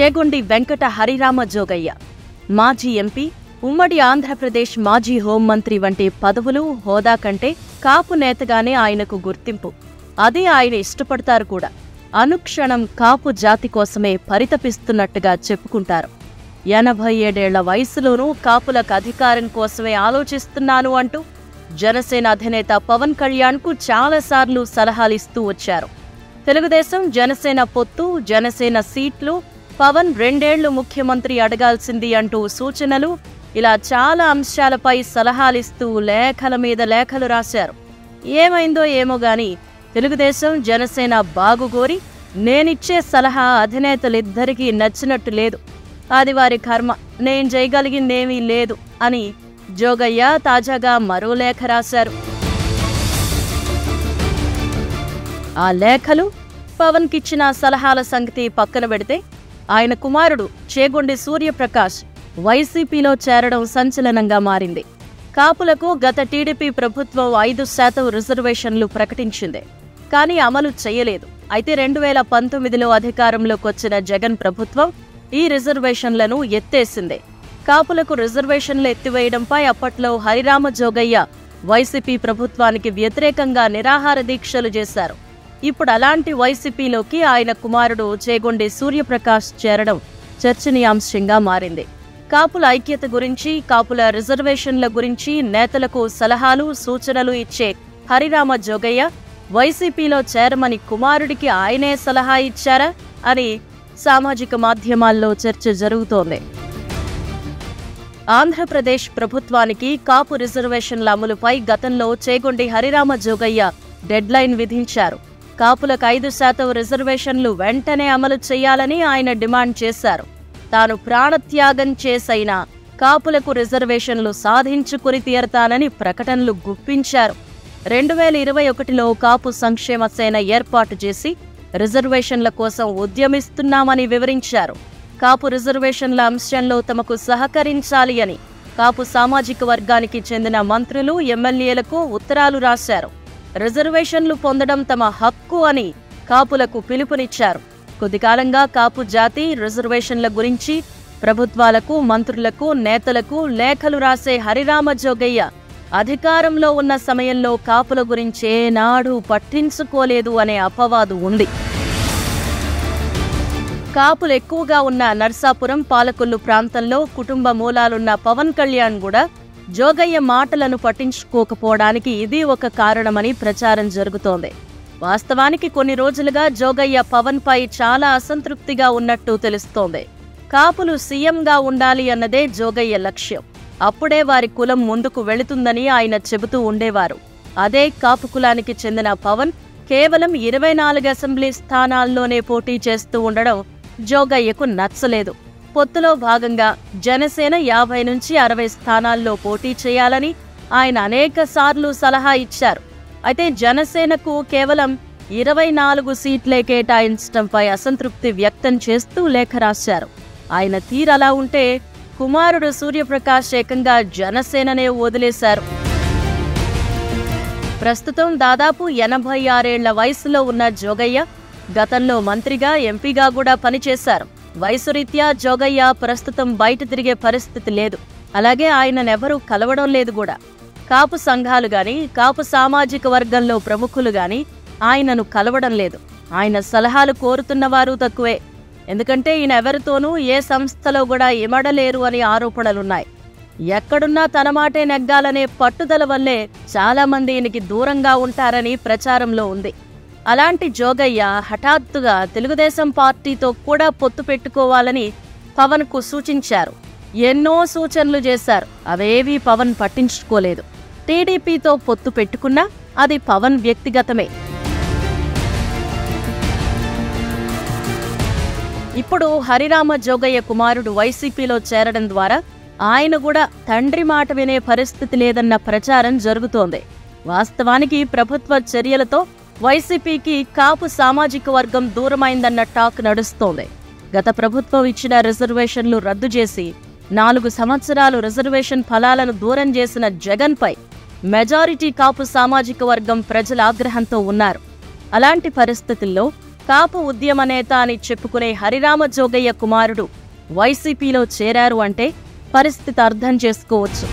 చేగొండి వెంకట హరిరామ జోగయ్య. మాజీ ఎంపీ ఉమ్మడి ఆంధ్రప్రదేశ్ మాజీ హోంమంత్రి వంటి పదవులు హోదా కంటే కాపు నేతగానే ఆయనకు గుర్తింపు. అదే ఆయన ఇష్టపడతారు కూడా. అనుక్షణం కాపు జాతి కోసమే పరితపిస్తున్నట్టుగా చెప్పుకుంటారు. ఎనభై ఏడేళ్ళ వయసులోనూ కాపులకు అధికారం కోసమే ఆలోచిస్తున్నాను అంటూ జనసేన అధినేత పవన్ కళ్యాణ్కు చాలాసార్లు సలహాలిస్తూ వచ్చారు. తెలుగుదేశం జనసేన పొత్తు జనసేన సీట్లు పవన్ రెండేళ్ళు ముఖ్యమంత్రి అడగాల్సింది అంటూ సూచనలు. ఇలా చాలా అంశాలపై సలహాలిస్తూ లేఖల మీద లేఖలు రాశారు. ఏమైందో ఏమో గాని తెలుగుదేశం జనసేన బాగుగోరి నేనిచ్చే సలహా అధినేతలిద్దరికీ నచ్చినట్టు లేదు. అది వారి కర్మ నేను చేయగలిగిందేమీ లేదు అని జోగయ్య తాజాగా మరో లేఖ రాశారు. ఆ లేఖలు పవన్కిచ్చిన సలహాల సంగతి పక్కన పెడితే ఆయన కుమారుడు చేగొండి సూర్యప్రకాష్ వైసీపీలో చేరడం సంచలనంగా మారింది. కాపులకు గత టీడీపీ ప్రభుత్వం ఐదు శాతం రిజర్వేషన్లు ప్రకటించింది. కానీ అమలు చేయలేదు. అయితే రెండు వేల పంతొమ్మిదిలో అధికారంలోకి వచ్చిన జగన్ ప్రభుత్వం ఈ రిజర్వేషన్లను ఎత్తేసింది. కాపులకు రిజర్వేషన్లు ఎత్తివేయడంపై అప్పట్లో హరిరామ జోగయ్య వైసీపీ ప్రభుత్వానికి వ్యతిరేకంగా నిరాహార దీక్షలు చేశారు. ఇప్పుడు అలాంటి వైసీపీలోకి ఆయన కుమారుడు చేగొండి సూర్యప్రకాష్ చేరడం చర్చనీయాంశంగా మారింది. కాపుల ఐక్యత గురించి కాపుల రిజర్వేషన్ల గురించి నేతలకు సలహాలు సూచనలు ఇచ్చే హరిరామ జోగయ్య వైసీపీలో చేరమని కుమారుడికి ఆయనే సలహా ఇచ్చారా అని సామాజిక మాధ్యమాల్లో చర్చ జరుగుతోంది. ఆంధ్రప్రదేశ్ ప్రభుత్వానికి కాపు రిజర్వేషన్ల అమలుపై గతంలో చేగొండి హరిరామ జోగయ్య డెడ్లైన్ విధించారు. కాపులకు ఐదు శాతం రిజర్వేషన్లు వెంటనే అమలు చేయాలని ఆయన డిమాండ్ చేశారు. తాను ప్రాణత్యాగం చేసైనా కాపులకు రిజర్వేషన్లు సాధించుకుని తీరతానని ప్రకటనలు గుప్పించారు. రెండు వేల ఇరవై ఒకటిలో కాపు సంక్షేమ సేన ఏర్పాటు చేసి రిజర్వేషన్ల కోసం ఉద్యమిస్తున్నామని వివరించారు. కాపు రిజర్వేషన్ల అంశంలో తమకు సహకరించాలి అని కాపు సామాజిక వర్గానికి చెందిన మంత్రులు ఎమ్మెల్యేలకు ఉత్తరాలు రాశారు. రిజర్వేషన్లు పొందడం తమ హక్కు అని కాపులకు పిలుపునిచ్చారు. కొద్దికాలంగా కాపు జాతి రిజర్వేషన్ల గురించి ప్రభుత్వాలకు మంత్రులకు నేతలకు లేఖలు రాసే హరిరామ జోగయ్య అధికారంలో ఉన్న సమయంలో కాపుల గురించి ఏనాడు పట్టించుకోలేదు అనే అపవాదు ఉంది. కాపులు ఎక్కువగా ఉన్న నర్సాపురం పాలకొల్లు ప్రాంతంలో కుటుంబ మూలాలున్న పవన్ కళ్యాణ్ కూడా జోగయ్య మాటలను పట్టించుకోకపోవడానికి ఇది ఒక కారణమని ప్రచారం జరుగుతోంది. వాస్తవానికి కొన్ని రోజులుగా జోగయ్య పవన్ పై చాలా అసంతృప్తిగా ఉన్నట్టు తెలుస్తోంది. కాపులు సీఎంగా ఉండాలి అన్నదే జోగయ్య లక్ష్యం. అప్పుడే వారి కులం ముందుకు వెళుతుందని ఆయన చెబుతూ ఉండేవారు. అదే కాపు కులానికి చెందిన పవన్ కేవలం ఇరవై నాలుగు అసెంబ్లీ స్థానాల్లోనే పోటీ చేస్తూ ఉండడం జోగయ్యకు నచ్చలేదు. పొత్తులో భాగంగా జనసేన యాభై నుంచి అరవై స్థానాల్లో పోటీ చేయాలని ఆయన అనేక సార్లు సలహా ఇచ్చారు. అయితే జనసేనకు కేవలం ఇరవై నాలుగు సీట్లే కేటాయించడంపై అసంతృప్తి వ్యక్తం చేస్తూ లేఖ రాశారు. ఆయన తీరలా ఉంటే కుమారుడు సూర్యప్రకాష్ ఏకంగా జనసేననే వదిలేశారు. ప్రస్తుతం దాదాపు ఎనభై ఆరేళ్ళ వయసులో ఉన్న జోగయ్య గతంలో మంత్రిగా ఎంపీగా కూడా పనిచేశారు. వయసు రీత్యా జోగయ్య ప్రస్తుతం బయట తిరిగే పరిస్థితి లేదు. అలాగే ఆయననెవరూ కలవడం లేదు కూడా. కాపు సంఘాలు గాని కాపు సామాజిక వర్గంలో ప్రముఖులు గాని ఆయనను కలవడం లేదు. ఆయన సలహాలు కోరుతున్నవారు తక్కువే. ఎందుకంటే ఈయన ఎవరితోనూ ఏ సంస్థలో కూడా ఇమడలేరు అని ఆరోపణలున్నాయి. ఎక్కడున్నా తన మాటే నెగ్గాలనే పట్టుదల వల్లే చాలామంది ఈయనకి దూరంగా ఉంటారని ప్రచారంలో ఉంది. అలాంటి జోగయ్య హఠాత్తుగా తెలుగుదేశం పార్టీతో కూడా పొత్తు పెట్టుకోవాలని పవన్కు సూచించారు. ఎన్నో సూచనలు చేశారు. అవేవీ పవన్ పట్టించుకోలేదు. టీడీపీతో పొత్తు పెట్టుకున్నా అది పవన్ వ్యక్తిగతమే. ఇప్పుడు హరిరామ జోగయ్య కుమారుడు వైసీపీలో చేరడం ద్వారా ఆయన కూడా తండ్రి మాట వినే పరిస్థితి లేదన్న ప్రచారం జరుగుతోంది. వాస్తవానికి ప్రభుత్వ చర్యలతో వైసీపీకి కాపు సామాజిక వర్గం దూరమైందన్న టాక్ నడుస్తోంది. గత ప్రభుత్వం ఇచ్చిన రిజర్వేషన్లు రద్దు చేసి నాలుగు సంవత్సరాలు రిజర్వేషన్ ఫలాలను దూరం చేసిన జగన్పై మెజారిటీ కాపు సామాజిక వర్గం ప్రజల ఆగ్రహంతో ఉన్నారు. అలాంటి పరిస్థితుల్లో కాపు ఉద్యమ నేత అని చెప్పుకునే హరిరామ జోగయ్య కుమారుడు వైసీపీలో చేరారు అంటే పరిస్థితి అర్థం చేసుకోవచ్చు.